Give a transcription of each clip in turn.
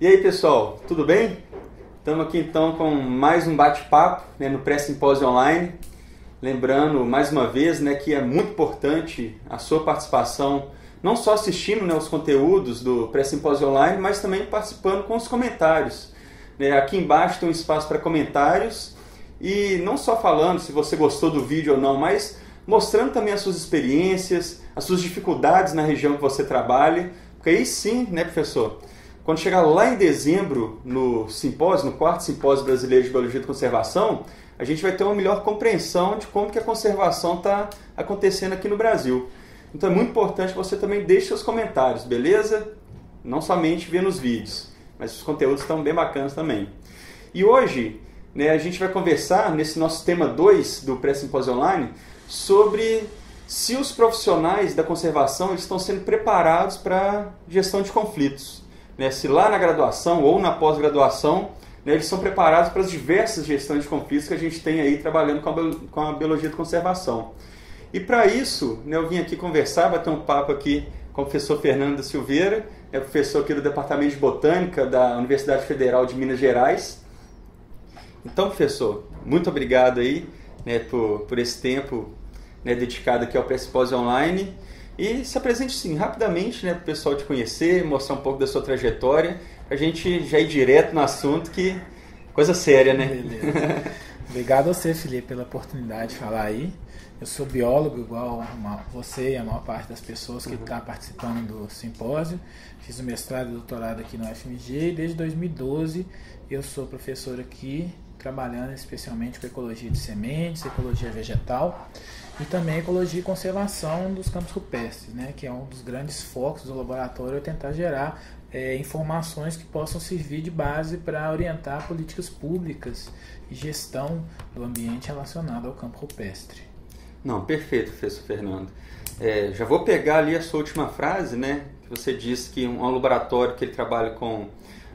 E aí pessoal, tudo bem? Estamos aqui então com mais um bate-papo né, no pré-simpósio online. Lembrando mais uma vez né, que é muito importante a sua participação, não só assistindo né, os conteúdos do pré-simpósio online, mas também participando com os comentários. Né, aqui embaixo tem um espaço para comentários e não só falando se você gostou do vídeo ou não, mas mostrando também as suas experiências, as suas dificuldades na região que você trabalha, porque aí sim, né, professor, quando chegar lá em dezembro, no simpósio, no quarto simpósio brasileiro de biologia de conservação, a gente vai ter uma melhor compreensão de como que a conservação está acontecendo aqui no Brasil. Então é muito importante que você também deixe seus comentários, beleza? Não somente vendo os vídeos, mas os conteúdos estão bem bacanas também. E hoje, né, a gente vai conversar nesse nosso tema 2 do pré-simpósio online sobre se os profissionais da conservação estão sendo preparados para gestão de conflitos né, se lá na graduação ou na pós-graduação né, eles são preparados para as diversas gestões de conflitos que a gente tem aí trabalhando com a, com a biologia de conservação. E para isso, né, eu vim aqui conversar, bater um papo aqui com o professor Fernando Silveira, é professor aqui do Departamento de Botânica da Universidade Federal de Minas Gerais. Então, professor, muito obrigado aí né, por, por esse tempo né, dedicado aqui ao Pré-Simpósio Online. E se apresente sim, rapidamente, né, para o pessoal te conhecer, mostrar um pouco da sua trajetória, a gente já ir direto no assunto, que coisa séria, né? Beleza. Obrigado a você, Felipe, pela oportunidade de falar aí. Eu sou biólogo, igual você e a maior parte das pessoas que está uhum. participando do simpósio. Fiz o mestrado e doutorado aqui no FMG e desde 2012 eu sou professor aqui, trabalhando especialmente com ecologia de sementes, ecologia vegetal e também ecologia e conservação dos campos rupestres, né, que é um dos grandes focos do laboratório, é tentar gerar é, informações que possam servir de base para orientar políticas públicas e gestão do ambiente relacionado ao campo rupestre. Não, perfeito, professor Fernando. É, já vou pegar ali a sua última frase, né? Que você disse que um, um laboratório que ele trabalha com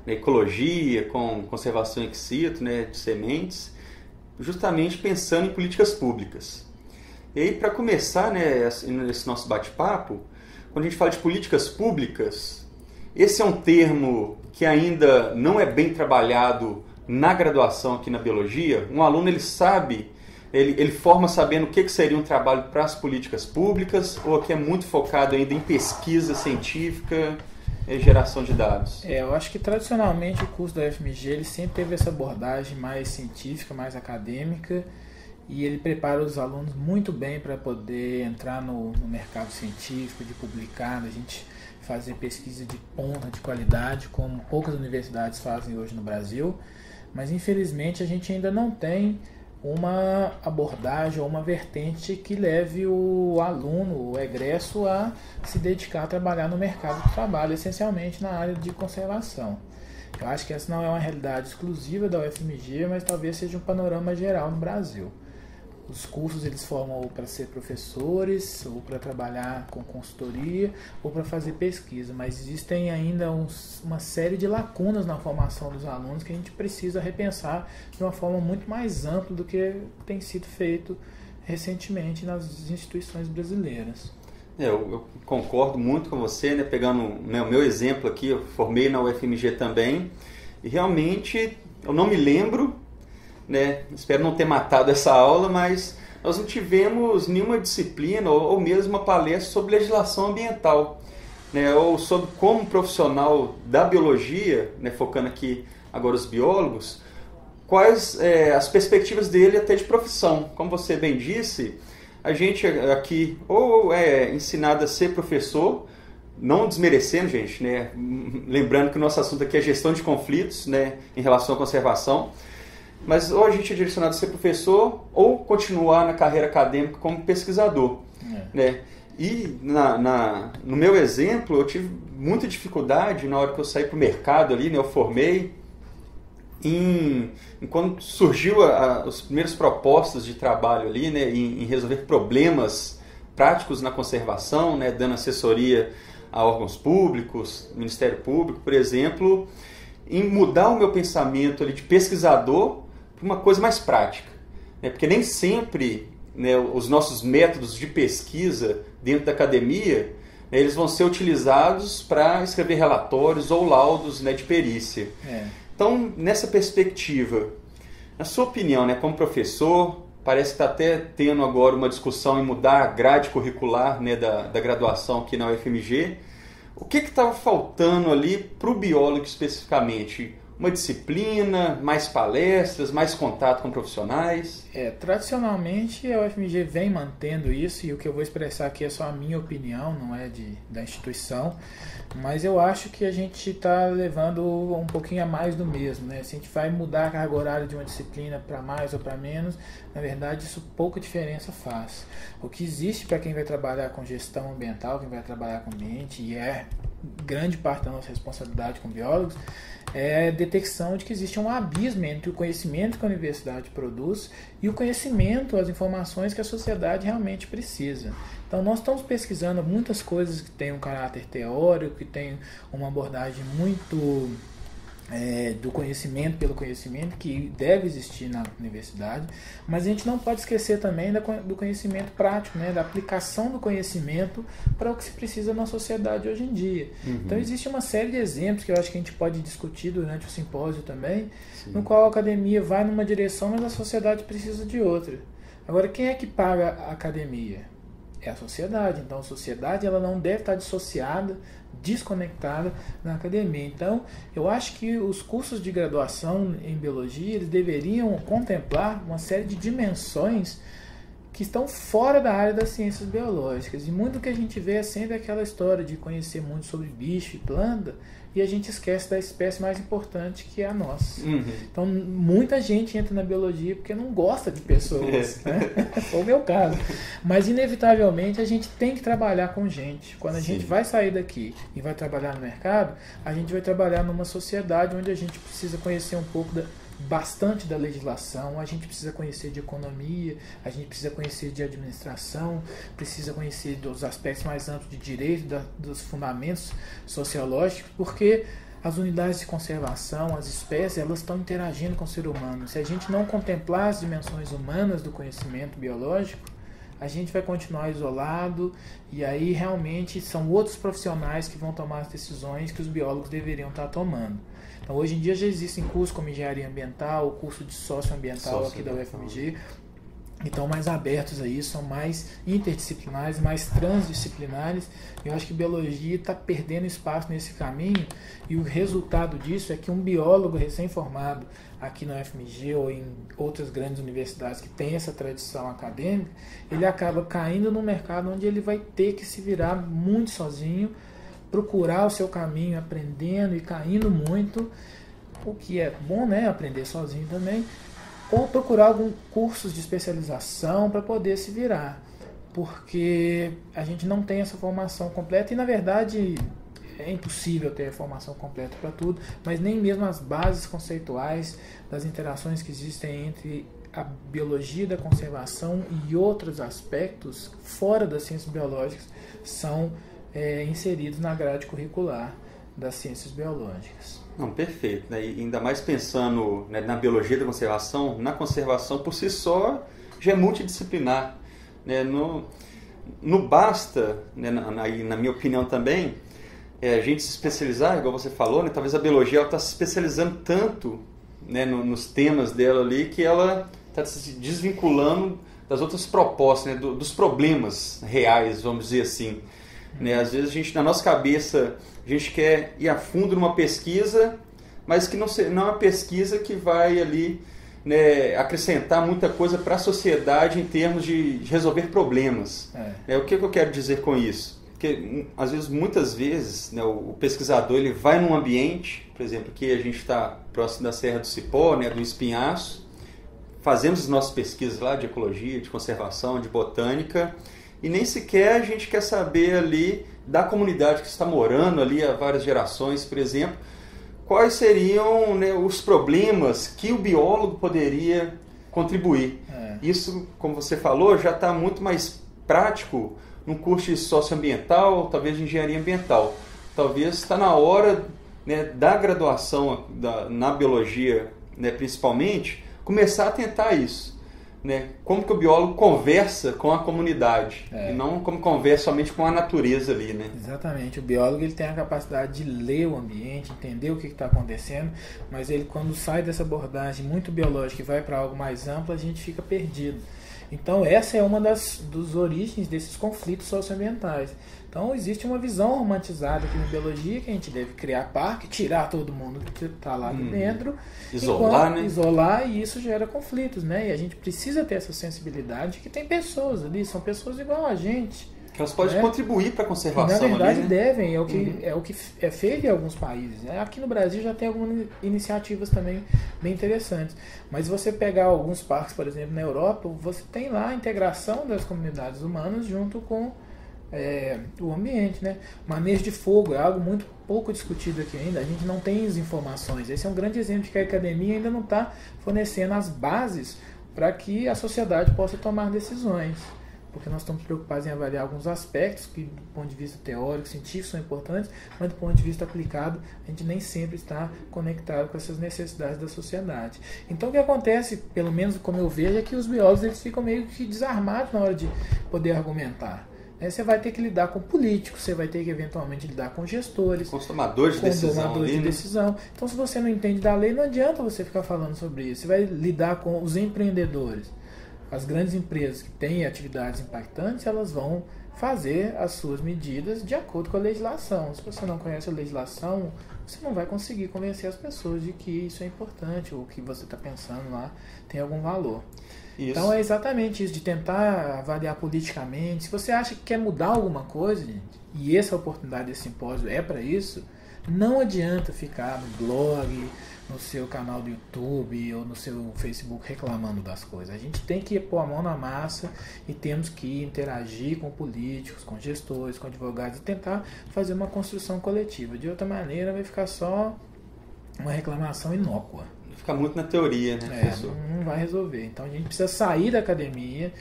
né, ecologia, com conservação ex situ, né, de sementes, justamente pensando em políticas públicas. E aí, para começar né, esse nosso bate-papo, quando a gente fala de políticas públicas, esse é um termo que ainda não é bem trabalhado na graduação aqui na biologia. Um aluno ele sabe, ele, ele forma sabendo o que, que seria um trabalho para as políticas públicas, ou aqui é muito focado ainda em pesquisa científica e geração de dados? É, eu acho que tradicionalmente o curso da FMG ele sempre teve essa abordagem mais científica, mais acadêmica e ele prepara os alunos muito bem para poder entrar no, no, mercado científico, de publicar, a gente fazer pesquisa de ponta, de qualidade, como poucas universidades fazem hoje no Brasil. Mas infelizmente a gente ainda não tem uma abordagem ou uma vertente que leve o aluno, o egresso, a se dedicar a trabalhar no mercado de trabalho, essencialmente na área de conservação. Eu acho que essa não é uma realidade exclusiva da UFMG, mas talvez seja um panorama geral no Brasil. Os cursos eles formam para ser professores, ou para trabalhar com consultoria, ou para fazer pesquisa, mas existem ainda uns, uma série de lacunas na formação dos alunos que a gente precisa repensar de uma forma muito mais ampla do que tem sido feito recentemente nas instituições brasileiras. É, eu, eu, concordo muito com você, né? pegando o meu exemplo aqui, eu formei na UFMG também, e realmente eu não me lembro né? Espero não ter matado essa aula, mas nós não tivemos nenhuma disciplina ou, ou mesmo uma palestra sobre legislação ambiental, né? Ou sobre como profissional da biologia, né? Focando aqui agora os biólogos, quais é, as perspectivas dele até de profissão. Como você bem disse, a gente aqui ou é ensinado a ser professor, não desmerecendo, gente, né? Lembrando que o nosso assunto aqui é gestão de conflitos, né? Em relação à conservação mas ou a gente é direcionado a ser professor ou continuar na carreira acadêmica como pesquisador. É. Né? E na, na, no meu exemplo, eu tive muita dificuldade na hora que eu saí para o mercado ali, né? eu formei, em, em quando surgiu a, a, os primeiros propostas de trabalho ali, né? em, em resolver problemas práticos na conservação, né? dando assessoria a órgãos públicos, Ministério Público, por exemplo, em mudar o meu pensamento ali de pesquisador uma coisa mais prática. Né? Porque nem sempre né, os nossos métodos de pesquisa dentro da academia eles vão ser utilizados para escrever relatórios ou laudos né, de perícia. É. Então, nessa perspectiva, na sua opinião, né, como professor, parece que está até tendo agora uma discussão em mudar a grade curricular né, da, da graduação aqui na UFMG. O que estava faltando ali para o biólogo especificamente? Uma disciplina, mais palestras, mais contato com profissionais? É, tradicionalmente a UFMG vem mantendo isso e o que eu vou expressar aqui é só a minha opinião, não é de, da instituição, mas eu acho que a gente está levando um pouquinho a mais do mesmo, né? Se a gente vai mudar a carga horária de uma disciplina para mais ou para menos, na verdade isso pouca diferença faz. O que existe para quem vai trabalhar com gestão ambiental, quem vai trabalhar com ambiente e é grande parte da nossa responsabilidade com biólogos, é detecção de que existe um abismo entre o conhecimento que a universidade produz e o conhecimento, as informações que a sociedade realmente precisa. Então, nós estamos pesquisando muitas coisas que têm um caráter teórico, que têm uma abordagem muito é, do conhecimento pelo conhecimento que deve existir na universidade, mas a gente não pode esquecer também da, do conhecimento prático, né, da aplicação do conhecimento para o que se precisa na sociedade hoje em dia. Uhum. Então existe uma série de exemplos que eu acho que a gente pode discutir durante o simpósio também, Sim. no qual a academia vai numa direção, mas a sociedade precisa de outra. Agora, quem é que paga a academia? É a sociedade. Então, a sociedade ela não deve estar dissociada desconectada na academia. Então, eu acho que os cursos de graduação em biologia eles deveriam contemplar uma série de dimensões que estão fora da área das ciências biológicas. E muito que a gente vê é sempre aquela história de conhecer muito sobre bicho e planta, e a gente esquece da espécie mais importante que é a nossa. Uhum. Então, muita gente entra na biologia porque não gosta de pessoas, é. né? Foi o meu caso. Mas, inevitavelmente, a gente tem que trabalhar com gente. Quando a Sim. gente vai sair daqui e vai trabalhar no mercado, a gente vai trabalhar numa sociedade onde a gente precisa conhecer um pouco da bastante da legislação, a gente precisa conhecer de economia, a gente precisa conhecer de administração, precisa conhecer dos aspectos mais amplos de direito, da, dos fundamentos sociológicos, porque as unidades de conservação, as espécies, elas estão interagindo com o ser humano. Se a gente não contemplar as dimensões humanas do conhecimento biológico, a gente vai continuar isolado e aí realmente são outros profissionais que vão tomar as decisões que os biólogos deveriam estar tomando. Então, hoje em dia já existem cursos como engenharia ambiental, o curso de socioambiental aqui da UFMG, então mais abertos a isso, são mais interdisciplinares, mais transdisciplinares. Eu acho que biologia está perdendo espaço nesse caminho. E o resultado disso é que um biólogo recém-formado aqui na UFMG ou em outras grandes universidades que têm essa tradição acadêmica, ele acaba caindo no mercado onde ele vai ter que se virar muito sozinho procurar o seu caminho aprendendo e caindo muito, o que é bom, né? Aprender sozinho também, ou procurar alguns cursos de especialização para poder se virar, porque a gente não tem essa formação completa e na verdade é impossível ter a formação completa para tudo, mas nem mesmo as bases conceituais das interações que existem entre a biologia da conservação e outros aspectos fora das ciências biológicas são é, inseridos na grade curricular das ciências biológicas. Não, perfeito. Né? E ainda mais pensando né, na biologia da conservação, na conservação por si só já é multidisciplinar. Né? No, não basta, né, na, na, na, minha opinião também, é, a gente se especializar, igual você falou, né? talvez a biologia está se especializando tanto né, no, nos temas dela ali que ela está se desvinculando das outras propostas, né, do, dos problemas reais, vamos dizer assim. Né? Às vezes a gente, na nossa cabeça, a gente quer ir a fundo numa pesquisa, mas que não, não é uma pesquisa que vai ali né, acrescentar muita coisa para a sociedade em termos de, de resolver problemas. É. É, o que, que eu quero dizer com isso? Porque, às vezes, muitas vezes, né, o pesquisador ele vai num ambiente, por exemplo, que a gente está próximo da Serra do Cipó, né, do Espinhaço, fazemos as nossas pesquisas lá de ecologia, de conservação, de botânica, e nem sequer a gente quer saber ali da comunidade que está morando ali há várias gerações, por exemplo, quais seriam né, os problemas que o biólogo poderia contribuir. É. Isso, como você falou, já está muito mais prático no curso de socioambiental, talvez de engenharia ambiental. Talvez está na hora né, da graduação da, na biologia, né, principalmente, começar a tentar isso né? Como que o biólogo conversa com a comunidade é. e não como conversa somente com a natureza ali, né? Exatamente. O biólogo ele tem a capacidade de ler o ambiente, entender o que está acontecendo, mas ele quando sai dessa abordagem muito biológica e vai para algo mais amplo, a gente fica perdido. Então essa é uma das dos origens desses conflitos socioambientais. Então existe uma visão romantizada aqui na biologia que a gente deve criar parque, tirar todo mundo que está lá hum. dentro, isolar, né? isolar e isso gera conflitos, né? E a gente precisa ter essa sensibilidade que tem pessoas ali, são pessoas igual a gente. Que elas podem né? contribuir para a conservação. na verdade ali, né? devem, é o que uhum. é o que é feito em alguns países. Né? Aqui no Brasil já tem algumas iniciativas também bem interessantes. Mas você pegar alguns parques, por exemplo, na Europa, você tem lá a integração das comunidades humanas junto com é, o ambiente, né? Manejo de fogo é algo muito pouco discutido aqui ainda. A gente não tem as informações. Esse é um grande exemplo de que a academia ainda não está fornecendo as bases para que a sociedade possa tomar decisões. Porque nós estamos preocupados em avaliar alguns aspectos que, do ponto de vista teórico, científico, são importantes, mas do ponto de vista aplicado, a gente nem sempre está conectado com essas necessidades da sociedade. Então, o que acontece, pelo menos como eu vejo, é que os biólogos eles ficam meio que desarmados na hora de poder argumentar. Você vai ter que lidar com políticos, você vai ter que eventualmente lidar com gestores, com os tomadores de de né? decisão. Então, se você não entende da lei, não adianta você ficar falando sobre isso. Você vai lidar com os empreendedores. As grandes empresas que têm atividades impactantes, elas vão fazer as suas medidas de acordo com a legislação. Se você não conhece a legislação, você não vai conseguir convencer as pessoas de que isso é importante ou que você está pensando lá tem algum valor. Isso. Então é exatamente isso, de tentar avaliar politicamente. Se você acha que quer mudar alguma coisa, gente, e essa oportunidade desse simpósio é para isso, não adianta ficar no blog, no seu canal do YouTube ou no seu Facebook reclamando das coisas. A gente tem que pôr a mão na massa e temos que interagir com políticos, com gestores, com advogados e tentar fazer uma construção coletiva. De outra maneira, vai ficar só uma reclamação inócua fica muito na teoria, né, é, professor? Não vai resolver. Então a gente precisa sair da academia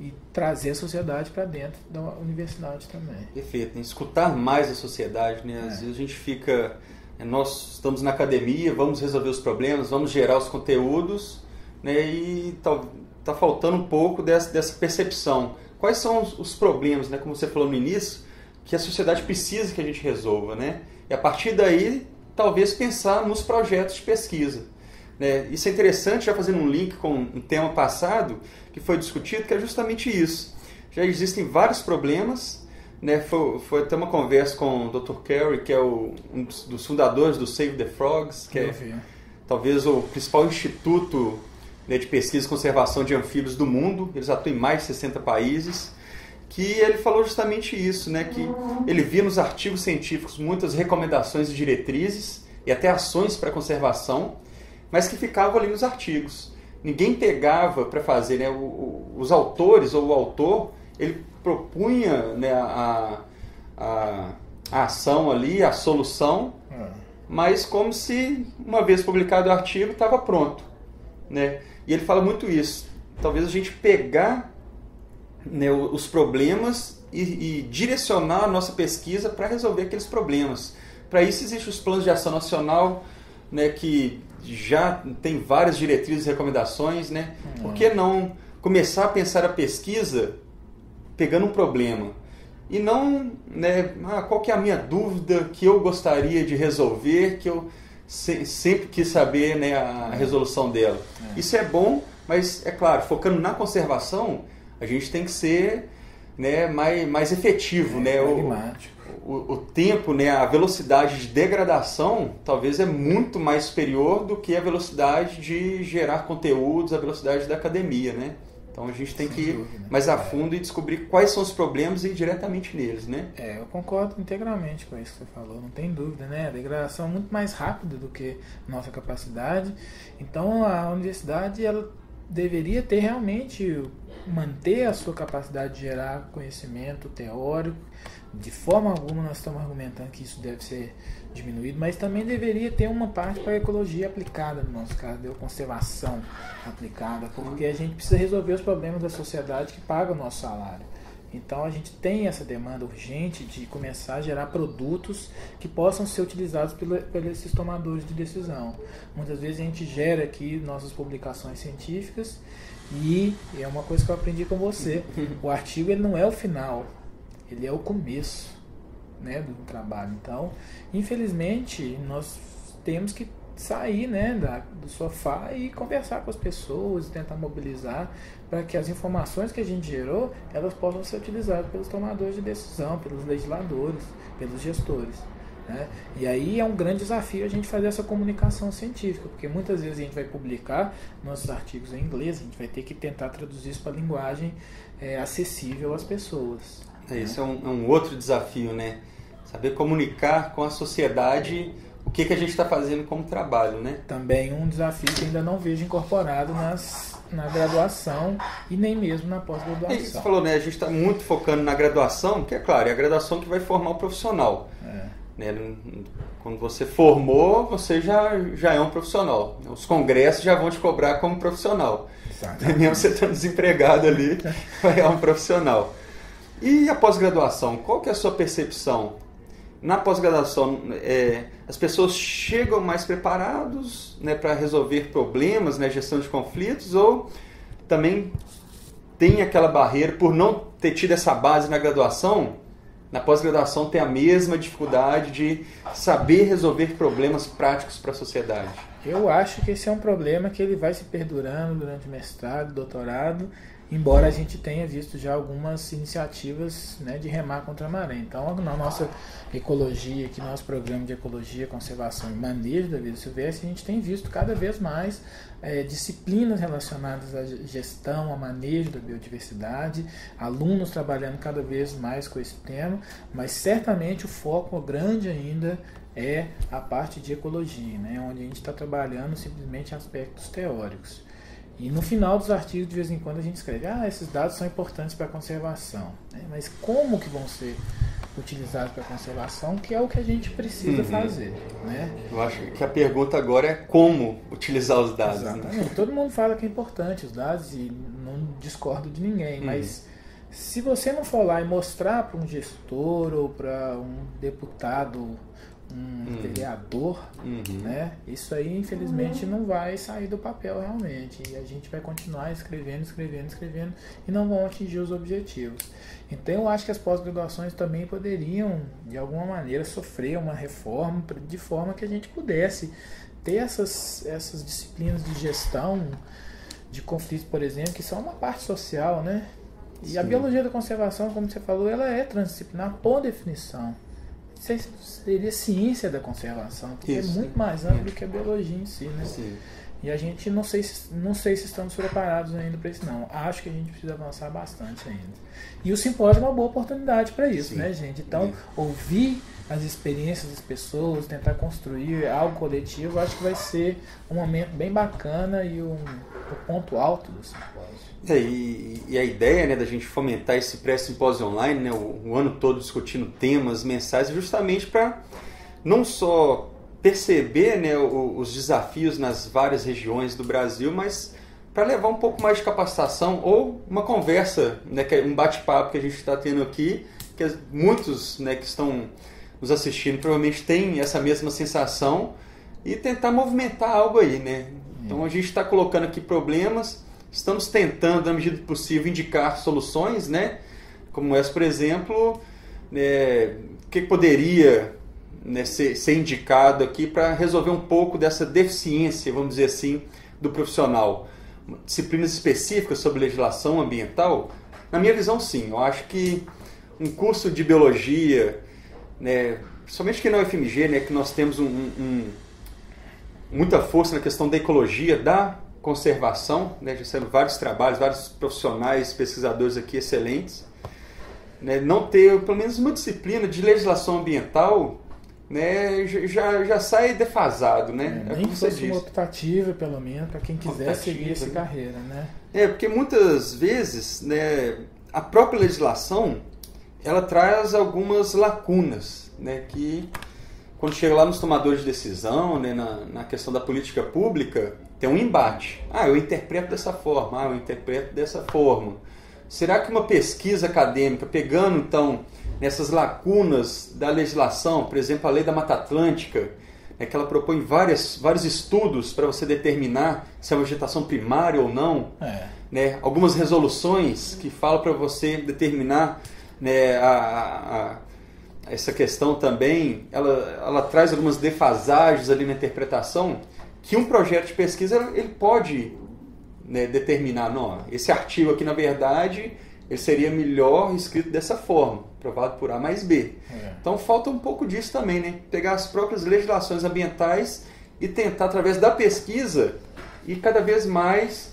e trazer a sociedade para dentro da universidade também. Perfeito. Escutar mais a sociedade, né? Às é. vezes a gente fica. É, nós estamos na academia, vamos resolver os problemas, vamos gerar os conteúdos, né? E tá, tá faltando um pouco dessa, dessa percepção. Quais são os, os problemas, né? Como você falou no início, que a sociedade precisa que a gente resolva, né? E a partir daí, talvez pensar nos projetos de pesquisa. Né? Isso é interessante, já fazendo um link com um tema passado que foi discutido, que é justamente isso. Já existem vários problemas, né? foi, foi até uma conversa com o Dr. Kerry, que é o, um dos fundadores do Save the Frogs, que é talvez o principal instituto né, de pesquisa e conservação de anfíbios do mundo, eles atuam em mais de 60 países, que ele falou justamente isso, né, que ele via nos artigos científicos muitas recomendações e diretrizes e até ações para conservação, mas que ficavam ali nos artigos. Ninguém pegava para fazer, né? O, o, os autores ou o autor, ele propunha né, a, a, a ação ali, a solução, é. mas como se, uma vez publicado o artigo, estava pronto. Né? E ele fala muito isso. Talvez a gente pegar né, os problemas e, e direcionar a nossa pesquisa para resolver aqueles problemas. Para isso existem os planos de ação nacional, né, que já tem várias diretrizes e recomendações, né? Por uhum. que não começar a pensar a pesquisa pegando um problema? E não, né, ah, qual que é a minha dúvida que eu gostaria de resolver, que eu se, sempre quis saber né, a uhum. resolução dela. É. Isso é bom, mas, é claro, focando na conservação, a gente tem que ser né, mais, mais efetivo. É, né? O, o, o, tempo, né, a velocidade de degradação talvez é muito mais superior do que a velocidade de gerar conteúdos, a velocidade da academia, né? Então a gente tem Sem que ir dúvida. mais a fundo é. e descobrir quais são os problemas e ir diretamente neles, né? É, eu concordo integralmente com isso que você falou, não tem dúvida, né? A degradação é muito mais rápida do que nossa capacidade. Então a universidade ela deveria ter realmente manter a sua capacidade de gerar conhecimento teórico. De forma alguma nós estamos argumentando que isso deve ser diminuído, mas também deveria ter uma parte para a ecologia aplicada, no nosso caso, a conservação aplicada, porque a gente precisa resolver os problemas da sociedade que paga o nosso salário. Então a gente tem essa demanda urgente de começar a gerar produtos que possam ser utilizados esses tomadores de decisão. Muitas vezes a gente gera aqui nossas publicações científicas e é uma coisa que eu aprendi com você. O artigo ele não é o final, ele é o começo né, do trabalho. Então, infelizmente, nós temos que sair né, da, do sofá e conversar com as pessoas, tentar mobilizar para que as informações que a gente gerou elas possam ser utilizadas pelos tomadores de decisão, pelos legisladores, pelos gestores. Né? E aí é um grande desafio a gente fazer essa comunicação científica, porque muitas vezes a gente vai publicar nossos artigos em inglês, a gente vai ter que tentar traduzir isso para linguagem é, acessível às pessoas. É, isso é um, é um outro desafio, né? Saber comunicar com a sociedade o que, que a gente está fazendo como trabalho, né? Também um desafio que ainda não vejo incorporado nas, na graduação e nem mesmo na pós-graduação. Você falou, né? A gente está muito focando na graduação, que é claro, é a graduação que vai formar o profissional. É. Né? Quando você formou, você já, já é um profissional. Os congressos já vão te cobrar como profissional. Exatamente. Mesmo você estando desempregado ali, vai é um profissional. E a pós-graduação, qual que é a sua percepção? Na pós-graduação, é, as pessoas chegam mais preparados né, para resolver problemas, né, gestão de conflitos, ou também tem aquela barreira por não ter tido essa base na graduação, na pós-graduação tem a mesma dificuldade de saber resolver problemas práticos para a sociedade? Eu acho que esse é um problema que ele vai se perdurando durante o mestrado, doutorado, embora a gente tenha visto já algumas iniciativas né, de remar contra a maré. Então, na nossa ecologia, aqui no nosso programa de ecologia, conservação e manejo da vida silvestre, a gente tem visto cada vez mais é, disciplinas relacionadas à gestão, ao manejo da biodiversidade, alunos trabalhando cada vez mais com esse tema, mas certamente o foco grande ainda é a parte de ecologia, né, onde a gente está trabalhando simplesmente aspectos teóricos. E no final dos artigos, de vez em quando, a gente escreve: ah, esses dados são importantes para a conservação. Né? Mas como que vão ser utilizados para a conservação, que é o que a gente precisa uhum. fazer. Né? Eu acho que a pergunta agora é como utilizar os dados. Né? Exatamente. Né? Todo mundo fala que é importante os dados e não discordo de ninguém, uhum. mas se você não for lá e mostrar para um gestor ou para um deputado um uhum. vereador, uhum. né? Isso aí, infelizmente, não vai sair do papel realmente. E a gente vai continuar escrevendo, escrevendo, escrevendo e não vão atingir os objetivos. Então, eu acho que as pós-graduações também poderiam, de alguma maneira, sofrer uma reforma de forma que a gente pudesse ter essas, essas disciplinas de gestão de conflitos, por exemplo, que são uma parte social, né? E Sim. a biologia da conservação, como você falou, ela é transdisciplinar por definição seria ciência da conservação, porque é Isso. é muito mais amplo do que a biologia em si, né? Sim. E a gente não sei se, não sei se estamos preparados ainda para isso não. Acho que a gente precisa avançar bastante ainda. E o simpósio é uma boa oportunidade para isso, Sim. né, gente? Então, Sim. ouvir as experiências das pessoas, tentar construir algo coletivo, acho que vai ser um momento bem bacana e um, um ponto alto do simpósio. É, e, e, a ideia né, da gente fomentar esse pré-simpósio online, né, o, o, ano todo discutindo temas mensais, é justamente para não só perceber né, o, os desafios nas várias regiões do Brasil, mas para levar um pouco mais de capacitação ou uma conversa, né, que é um bate-papo que a gente está tendo aqui, que muitos né, que estão nos assistindo provavelmente têm essa mesma sensação e tentar movimentar algo aí, né? Então a gente está colocando aqui problemas Estamos tentando, na medida do possível, indicar soluções, né? Como essa, por exemplo, o que poderia né, ser, ser indicado aqui para resolver um pouco dessa deficiência, vamos dizer assim, do profissional. Disciplinas específicas sobre legislação ambiental? Na minha visão, sim. Eu acho que um curso de biologia, né, somente que na UFMG, né, que nós temos um, um, muita força na questão da ecologia, da conservação, né, já sendo vários trabalhos, vários profissionais, pesquisadores aqui excelentes, né, não ter pelo menos uma disciplina de legislação ambiental né, já, já sai defasado, né? É, é nem que fosse uma optativa, pelo menos, para quem quiser seguir essa né? carreira, né? É, porque muitas vezes né, a própria legislação ela traz algumas lacunas, né, que quando chega lá nos tomadores de decisão, né, na, na questão da política pública, tem um embate. Ah, eu interpreto dessa forma, ah, eu interpreto dessa forma. será que uma pesquisa acadêmica, pegando então nessas lacunas da legislação, por exemplo, a lei da Mata Atlântica, é que ela propõe várias, vários estudos para você determinar se é uma vegetação primária ou não, é. né? algumas resoluções que falam para você determinar né, a, a, essa questão também, ela, ela traz algumas defasagens ali na interpretação que um projeto de pesquisa ele pode né, determinar, não, esse artigo aqui na verdade ele seria melhor escrito dessa forma, provado por A mais B. É. Então falta um pouco disso também, né? Pegar as próprias legislações ambientais e tentar através da pesquisa e cada vez mais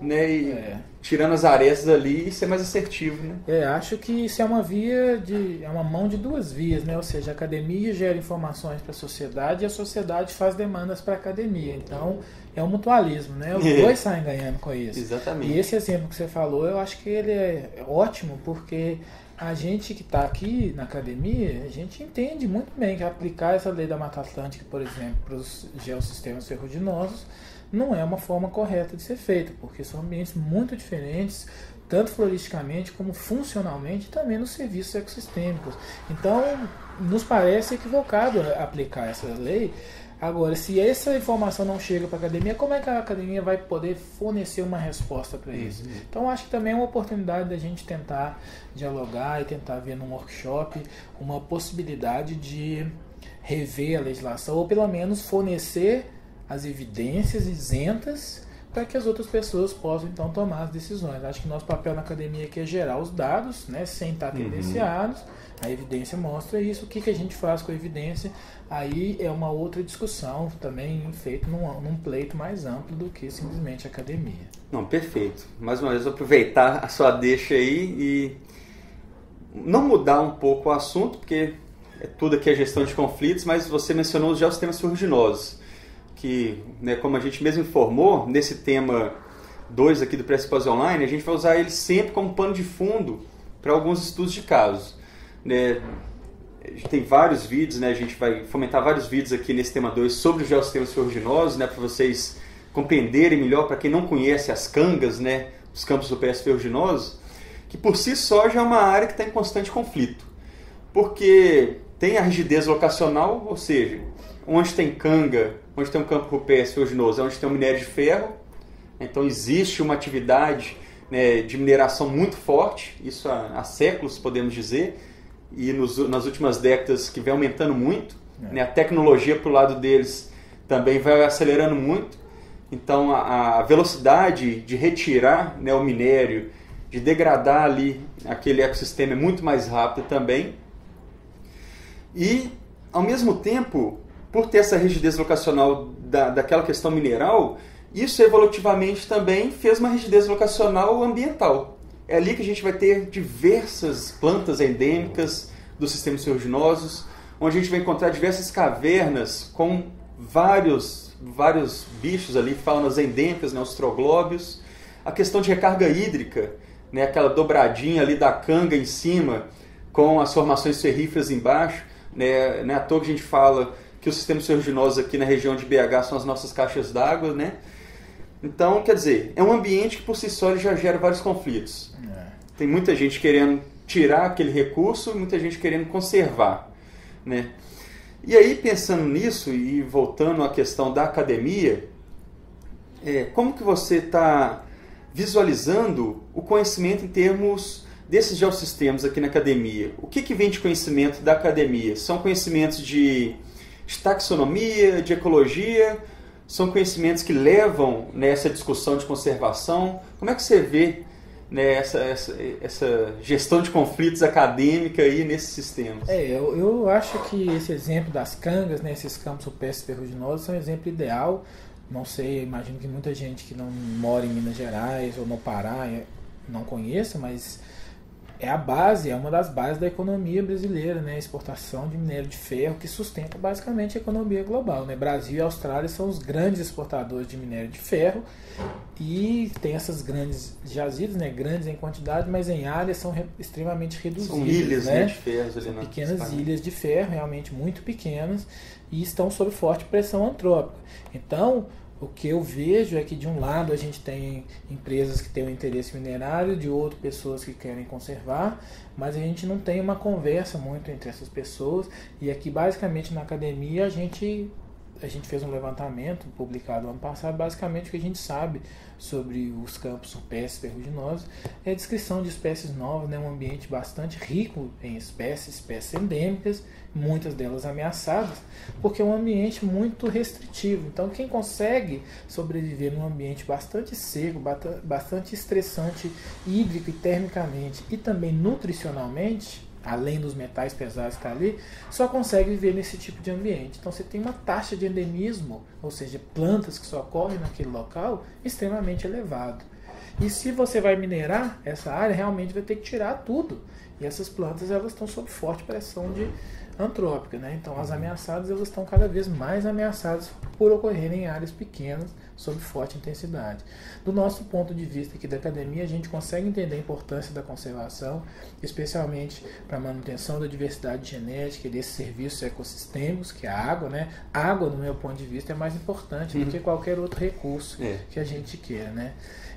né, e, é tirando as arestas ali e ser mais assertivo, né? É, acho que isso é uma via de é uma mão de duas vias, né? Ou seja, a academia gera informações para a sociedade e a sociedade faz demandas para a academia. Então, é um mutualismo, né? Os é. dois saem ganhando com isso. Exatamente. E esse exemplo que você falou, eu acho que ele é ótimo porque a gente que está aqui na academia, a gente entende muito bem que aplicar essa lei da Mata Atlântica, por exemplo, para os geossistemas ferruginosos não é uma forma correta de ser feita, porque são ambientes muito diferentes, tanto floristicamente como funcionalmente, e também nos serviços ecossistêmicos. Então, nos parece equivocado aplicar essa lei. Agora, se essa informação não chega para a academia, como é que a academia vai poder fornecer uma resposta para isso? Uhum. Então, acho que também é uma oportunidade da gente tentar dialogar e tentar ver num workshop uma possibilidade de rever a legislação, ou pelo menos fornecer as evidências isentas para que as outras pessoas possam então tomar as decisões. Acho que nosso papel na academia aqui é gerar os dados, né, sem estar tendenciados. Uhum. A evidência mostra isso. O que, que a gente faz com a evidência? Aí é uma outra discussão também feita num, num pleito mais amplo do que simplesmente academia. Não, perfeito. Mais uma vez, aproveitar a sua deixa aí e não mudar um pouco o assunto, porque é tudo aqui é gestão de conflitos, mas você mencionou os geossistemas ferruginosos que, né, como a gente mesmo informou, nesse tema 2 aqui do Pressupose Online, a gente vai usar ele sempre como pano de fundo para alguns estudos de casos. Né? Tem vários vídeos, né? a gente vai fomentar vários vídeos aqui nesse tema 2 sobre os geossistemas ferruginosos, né? para vocês compreenderem melhor, para quem não conhece as cangas, né? os campos do PS ferruginosos, que por si só já é uma área que está em constante conflito. Porque tem a rigidez locacional, ou seja, onde tem canga onde tem um campo rupestre ferruginoso, é onde tem um minério de ferro. Então existe uma atividade né, de mineração muito forte, isso há, há séculos podemos dizer, e nos, nas últimas décadas que vem aumentando muito. É. Né, a tecnologia para o lado deles também vai acelerando muito. Então a, a velocidade de retirar né, o minério, de degradar ali aquele ecossistema é muito mais rápida também. E ao mesmo tempo por ter essa rigidez locacional da, daquela questão mineral, isso evolutivamente também fez uma rigidez locacional ambiental. É ali que a gente vai ter diversas plantas endêmicas dos sistemas ferruginosos, onde a gente vai encontrar diversas cavernas com vários, vários bichos ali, faunas endêmicas, né, os troglóbios. A questão de recarga hídrica, né, aquela dobradinha ali da canga em cima, com as formações ferríferas embaixo. Né, né, à toa que a gente fala que os sistemas ferruginosos aqui na região de BH são as nossas caixas d'água, né? Então, quer dizer, é um ambiente que por si só já gera vários conflitos. É. Tem muita gente querendo tirar aquele recurso, muita gente querendo conservar, né? E aí, pensando nisso e voltando à questão da academia, é, como que você está visualizando o conhecimento em termos desses geossistemas aqui na academia? O que, que vem de conhecimento da academia? São conhecimentos de de taxonomia, de ecologia, são conhecimentos que levam nessa discussão de conservação. Como é que você vê né, essa, essa, essa, gestão de conflitos acadêmica aí nesses sistemas? É, eu, eu acho que esse exemplo das cangas, né, esses campos rupestres ferruginosos, são um exemplo ideal. Não sei, imagino que muita gente que não mora em Minas Gerais ou no Pará é, não conheça, mas é a base, é uma das bases da economia brasileira, né? A exportação de minério de ferro que sustenta basicamente a economia global, né? Brasil e Austrália são os grandes exportadores de minério de ferro e tem essas grandes jazidas, né? Grandes em quantidade, mas em área são re extremamente reduzidas. São ilhas né? de ferro ali são pequenas ilhas de ferro, realmente muito pequenas e estão sob forte pressão antrópica. Então O que eu vejo é que de um lado a gente tem empresas que têm um interesse minerário, de outro pessoas que querem conservar, mas a gente não tem uma conversa muito entre essas pessoas. E aqui basicamente na academia a gente a gente fez um levantamento publicado ano passado, basicamente o que a gente sabe sobre os campos rupestres ferruginosos é a descrição de espécies novas, né, um ambiente bastante rico em espécies, espécies endêmicas, muitas delas ameaçadas, porque é um ambiente muito restritivo. Então, quem consegue sobreviver num ambiente bastante seco, bastante estressante hídrico e termicamente e também nutricionalmente, além dos metais pesados que está ali, só consegue viver nesse tipo de ambiente. Então você tem uma taxa de endemismo, ou seja, plantas que só ocorrem naquele local, extremamente elevado. E se você vai minerar essa área, realmente vai ter que tirar tudo. E essas plantas elas estão sob forte pressão de antrópica, né? Então as ameaçadas elas estão cada vez mais ameaçadas por ocorrerem em áreas pequenas sob forte intensidade. Do nosso ponto de vista aqui da academia, a gente consegue entender a importância da conservação, especialmente para a manutenção da diversidade genética e desses serviços ecossistêmicos, que é a água, né? A água, no meu ponto de vista, é mais importante uhum. do que qualquer outro recurso é. que a gente queira, né?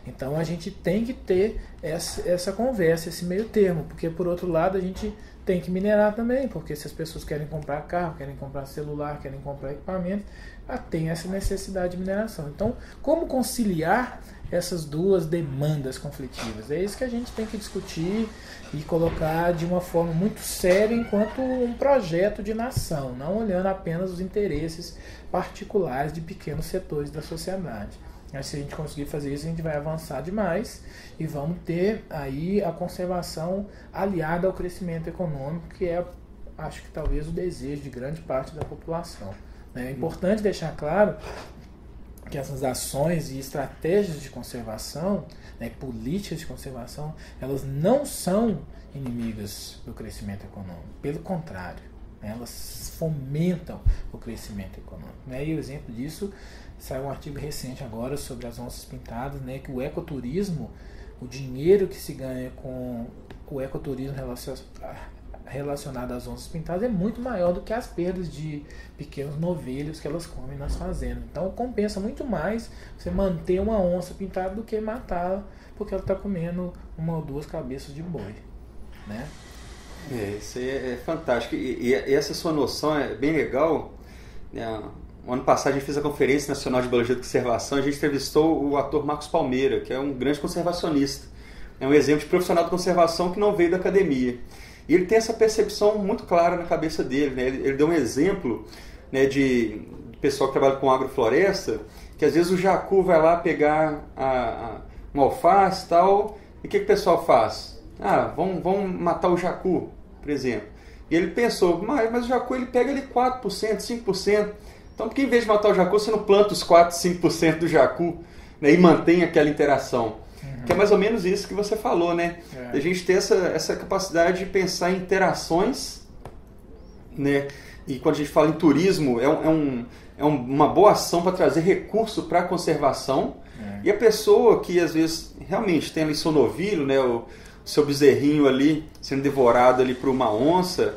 Então a gente tem que ter essa, essa conversa, esse meio termo, porque por outro lado a gente tem que minerar também, porque se as pessoas querem comprar carro, querem comprar celular, querem comprar equipamento, ah, tem essa necessidade de mineração. Então, como conciliar essas duas demandas conflitivas? É isso que a gente tem que discutir e colocar de uma forma muito séria enquanto um projeto de nação, não olhando apenas os interesses particulares de pequenos setores da sociedade. Mas se a gente conseguir fazer isso, a gente vai avançar demais e vamos ter aí a conservação aliada ao crescimento econômico, que é, acho que talvez o desejo de grande parte da população. Né? É importante deixar claro que essas ações e estratégias de conservação, né, políticas de conservação, elas não são inimigas do crescimento econômico. Pelo contrário, né, elas fomentam o crescimento econômico. Né? E o exemplo disso Saiu um artigo recente agora sobre as onças pintadas, né, que o ecoturismo, o dinheiro que se ganha com o ecoturismo relacionado às onças pintadas é muito maior do que as perdas de pequenos novelhos que elas comem nas fazendas. Então compensa muito mais você manter uma onça pintada do que matá-la porque ela está comendo uma ou duas cabeças de boi, né? É, isso é, é fantástico. E, e, essa sua noção é bem legal. Né? ano passado a gente fez a Conferência Nacional de Biologia de Conservação, a gente entrevistou o ator Marcos Palmeira, que é um grande conservacionista. É um exemplo de profissional de conservação que não veio da academia. E ele tem essa percepção muito clara na cabeça dele. Né? Ele, ele deu um exemplo né, de, de pessoal que trabalha com agrofloresta, que às vezes o jacu vai lá pegar a, a, uma alface e tal, e o que, que o pessoal faz? Ah, vamos, vamos matar o jacu, por exemplo. E ele pensou, mas, mas o jacu ele pega ali 4%, 5%. Então, por que em vez de matar o jacu, você não planta os 4, 5% do jacu né, e mantém aquela interação? Uhum. Que é mais ou menos isso que você falou, né? É. A gente ter essa, essa capacidade de pensar em interações, né? E quando a gente fala em turismo, é, um, é, um, é uma boa ação para trazer recurso para a conservação. É. E a pessoa que às vezes realmente tem ali seu novilho, né? O seu bezerrinho ali sendo devorado ali por uma onça,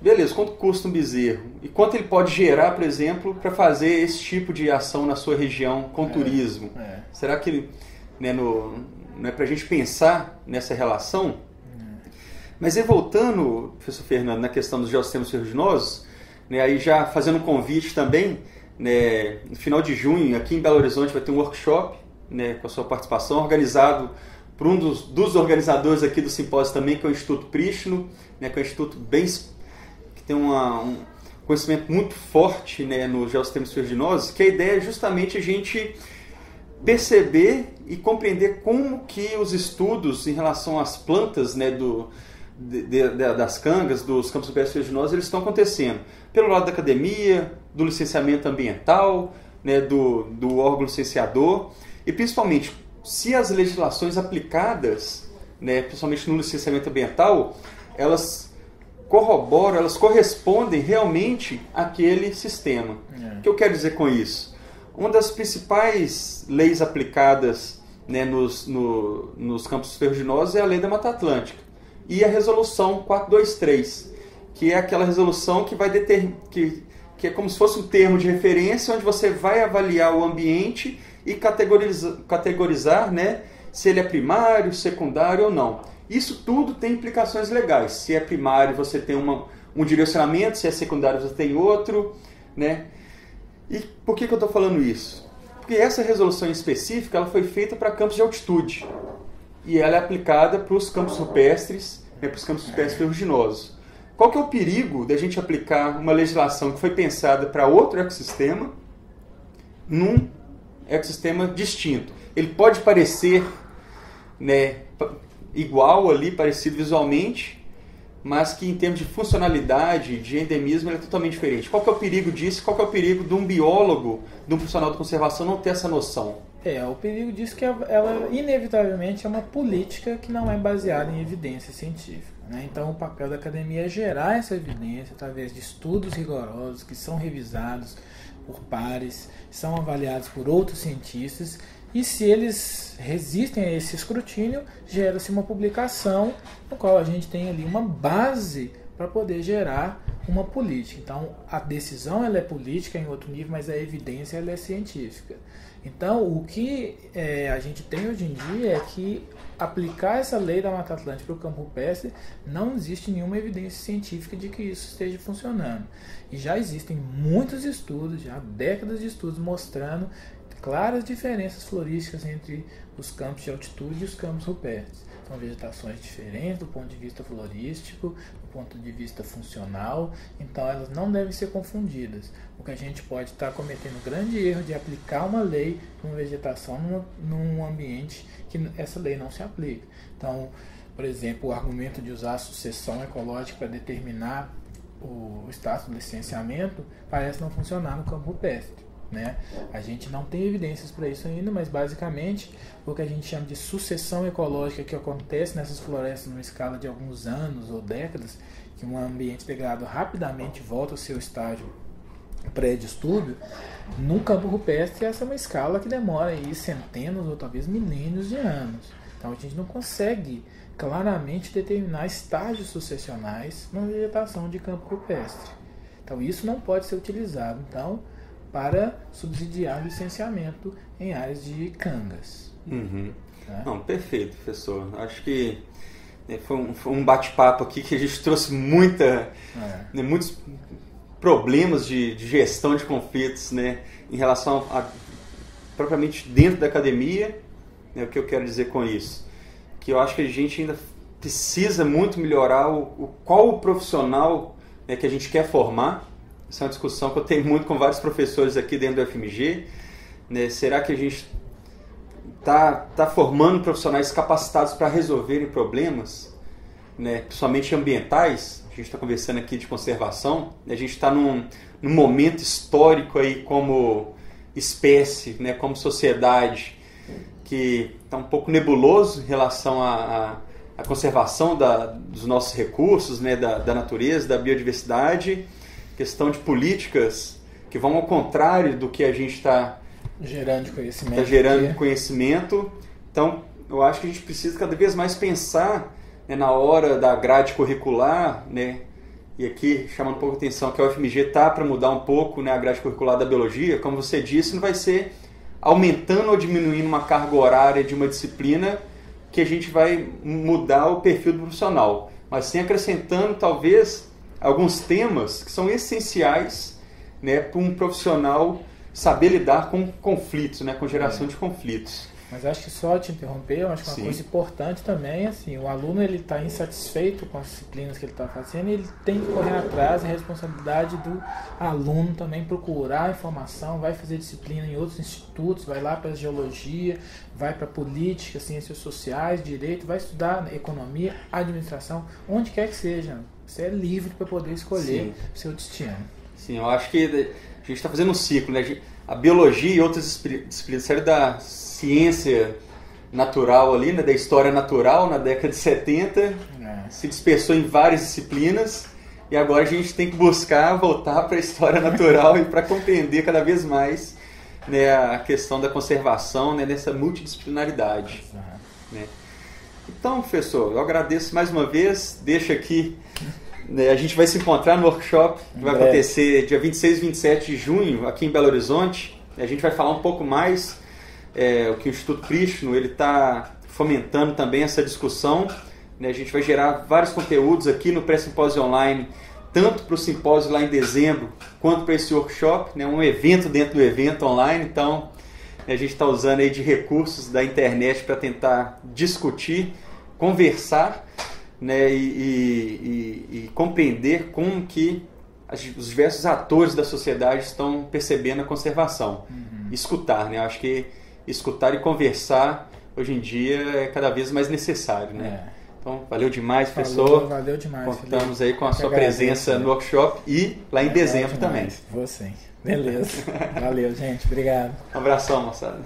Beleza, quanto custa um bezerro? E quanto ele pode gerar, por exemplo, para fazer esse tipo de ação na sua região com é, turismo? É. Será que né, no, não é para a gente pensar nessa relação? É. Mas aí voltando, professor Fernando, na questão dos geossistemas ferruginosos, né, aí já fazendo um convite também, né, no final de junho, aqui em Belo Horizonte, vai ter um workshop né, com a sua participação, organizado por um dos, dos organizadores aqui do simpósio também, que é o Instituto Prístino, né, que é um instituto bem tem uma, um conhecimento muito forte né, nos geossistemas ferruginosos, que a ideia é justamente a gente perceber e compreender como que os estudos em relação às plantas né, do, de, de, das cangas, dos campos superiores ferruginosos, eles estão acontecendo. Pelo lado da academia, do licenciamento ambiental, né, do, do órgão licenciador e principalmente se as legislações aplicadas, né, principalmente no licenciamento ambiental, elas corroboram, elas correspondem realmente àquele sistema. É. O que eu quero dizer com isso? Uma das principais leis aplicadas né, nos, no, nos campos ferruginosos é a lei da Mata Atlântica e a resolução 423, que é aquela resolução que vai deter, que que é como se fosse um termo de referência onde você vai avaliar o ambiente e categorizar, categorizar né, se ele é primário, secundário ou não. Isso tudo tem implicações legais. Se é primário, você tem uma, um direcionamento, se é secundário, você tem outro. Né? E por que, que eu estou falando isso? Porque essa resolução específica ela foi feita para campos de altitude e ela é aplicada para os campos rupestres, né, para os campos rupestres ferruginosos. Qual que é o perigo da gente aplicar uma legislação que foi pensada para outro ecossistema num ecossistema distinto? Ele pode parecer né, igual ali, parecido visualmente, mas que em termos de funcionalidade, de endemismo, ele é totalmente diferente. Qual que é o perigo disso? Qual que é o perigo de um biólogo, de um profissional de conservação não ter essa noção? É, o perigo disso é que ela inevitavelmente é uma política que não é baseada em evidência científica. Né? Então, o papel da academia é gerar essa evidência através de estudos rigorosos que são revisados por pares, são avaliados por outros cientistas e se eles resistem a esse escrutínio, gera-se uma publicação no qual a gente tem ali uma base para poder gerar uma política. Então, a decisão ela é política em outro nível, mas a evidência ela é científica. Então, o que é, a gente tem hoje em dia é que aplicar essa lei da Mata Atlântica para o campo rupestre, não existe nenhuma evidência científica de que isso esteja funcionando. E já existem muitos estudos, já décadas de estudos mostrando claras diferenças florísticas entre os campos de altitude e os campos rupestres. São vegetações diferentes do ponto de vista florístico, do ponto de vista funcional, então elas não devem ser confundidas. O que a gente pode estar cometendo o grande erro de aplicar uma lei uma vegetação num, num ambiente que essa lei não se aplica. Então, por exemplo, o argumento de usar a sucessão ecológica para determinar o status do licenciamento parece não funcionar no campo rupestre. Né? A gente não tem evidências para isso ainda, mas basicamente o que a gente chama de sucessão ecológica que acontece nessas florestas numa escala de alguns anos ou décadas, que um ambiente degradado rapidamente volta ao seu estágio pré-distúrbio, no campo rupestre essa é uma escala que demora aí centenas ou talvez milênios de anos. Então a gente não consegue claramente determinar estágios sucessionais numa vegetação de campo rupestre. Então isso não pode ser utilizado. Então para subsidiar o licenciamento em áreas de cangas. Uhum. Né? Não, perfeito, professor. Acho que né, foi um, um bate-papo aqui que a gente trouxe muita, é. né, muitos problemas de, de, gestão de conflitos né, em relação a, propriamente dentro da academia. Né, o que eu quero dizer com isso? Que eu acho que a gente ainda precisa muito melhorar o, o qual o profissional né, que a gente quer formar essa é uma discussão que eu tenho muito com vários professores aqui dentro do FMG. Né? Será que a gente está tá formando profissionais capacitados para resolverem problemas, né? principalmente ambientais? A gente está conversando aqui de conservação. Né? A gente está num, num momento histórico aí como espécie, né? como sociedade, que está um pouco nebuloso em relação à, à conservação da, dos nossos recursos, né? da, da natureza, da biodiversidade questão de políticas que vão ao contrário do que a gente está gerando conhecimento. Tá gerando conhecimento. Então, eu acho que a gente precisa cada vez mais pensar né, na hora da grade curricular, né? E aqui chamando um pouco a atenção que a UFMG está para mudar um pouco né, a grade curricular da biologia, como você disse, não vai ser aumentando ou diminuindo uma carga horária de uma disciplina que a gente vai mudar o perfil do profissional, mas sim acrescentando talvez alguns temas que são essenciais né, para um profissional saber lidar com conflitos, né, com geração é. de conflitos. Mas acho que só te interromper, eu acho que uma Sim. coisa importante também, assim, o aluno ele está insatisfeito com as disciplinas que ele está fazendo, e ele tem que correr atrás, a responsabilidade do aluno também procurar informação, vai fazer disciplina em outros institutos, vai lá para geologia, vai para política, ciências sociais, direito, vai estudar economia, administração, onde quer que seja. Você é livre para poder escolher o seu destino. Sim, eu acho que a gente está fazendo um ciclo, né? A biologia e outras disciplinas saíram da ciência natural ali, né? da história natural na década de 70, é. se dispersou em várias disciplinas e agora a gente tem que buscar voltar para a história natural e para compreender cada vez mais né, a questão da conservação né, dessa multidisciplinaridade. Né? Então, professor, eu agradeço mais uma vez, deixo aqui né, a gente vai se encontrar no workshop que vai breve. acontecer dia 26 e 27 de junho aqui em Belo Horizonte. A gente vai falar um pouco mais é, o que o Instituto Krishno ele está fomentando também essa discussão. né? A gente vai gerar vários conteúdos aqui no pré-simpósio online, tanto para o simpósio lá em dezembro, quanto para esse workshop, né? um evento dentro do evento online. Então, a gente está usando aí de recursos da internet para tentar discutir, conversar né? e, e- e- e compreender como que os diversos atores da sociedade estão percebendo a conservação. Escutar, né? Eu acho que escutar e conversar hoje em dia é cada vez mais necessário, né? É. Então, valeu demais, Falou, professor. valeu demais. Contamos Felipe. aí com a Eu sua agradeço, presença né? no workshop e lá em Legal dezembro também. demais. Beleza. Valeu, gente. Obrigado. Um abração, moçada.